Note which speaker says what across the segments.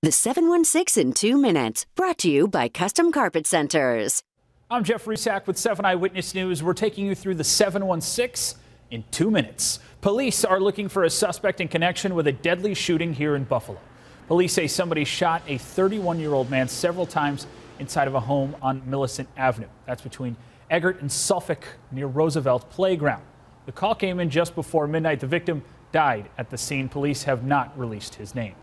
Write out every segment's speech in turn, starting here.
Speaker 1: The 716 in two minutes, brought to you by Custom Carpet Centers.
Speaker 2: I'm Jeff Resack with 7 Eyewitness News. We're taking you through the 716 in two minutes. Police are looking for a suspect in connection with a deadly shooting here in Buffalo. Police say somebody shot a 31 year old man several times inside of a home on Millicent Avenue. That's between Eggert and Suffolk near Roosevelt Playground. The call came in just before midnight. The victim died at the scene. Police have not released his name.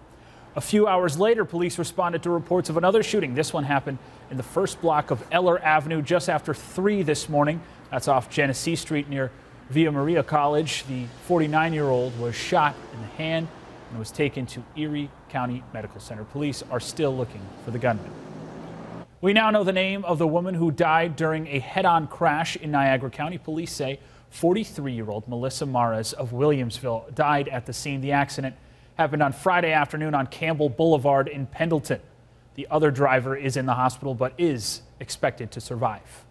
Speaker 2: A few hours later, police responded to reports of another shooting. This one happened in the first block of Eller Avenue just after 3 this morning. That's off Genesee Street near Villa Maria College. The 49 year old was shot in the hand and was taken to Erie County Medical Center. Police are still looking for the gunman. We now know the name of the woman who died during a head on crash in Niagara County. Police say 43 year old Melissa Mares of Williamsville died at the scene. The accident happened on Friday afternoon on Campbell Boulevard in Pendleton. The other driver is in the hospital but is expected to survive.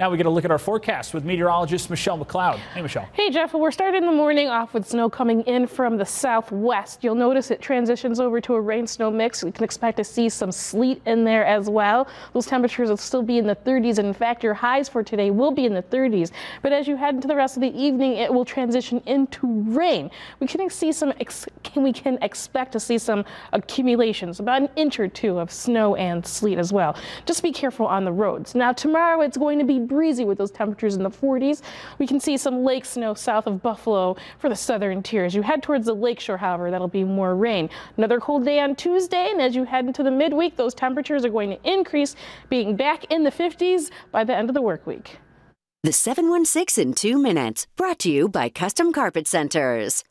Speaker 2: Now we get a look at our forecast with meteorologist Michelle McLeod. Hey, Michelle.
Speaker 3: Hey, Jeff. We're starting the morning off with snow coming in from the southwest. You'll notice it transitions over to a rain snow mix. We can expect to see some sleet in there as well. Those temperatures will still be in the 30s. And in fact, your highs for today will be in the 30s. But as you head into the rest of the evening, it will transition into rain. We can see some, we can expect to see some accumulations, about an inch or two of snow and sleet as well. Just be careful on the roads. Now, tomorrow it's going to be breezy with those temperatures in the 40s. We can see some lake snow south of Buffalo for the southern tier. As you head towards the lakeshore, however, that'll be more rain. Another cold day on Tuesday, and as you head into the midweek, those temperatures are going to increase, being back in the 50s by the end of the work week.
Speaker 1: The 716 in two minutes, brought to you by Custom Carpet Centers.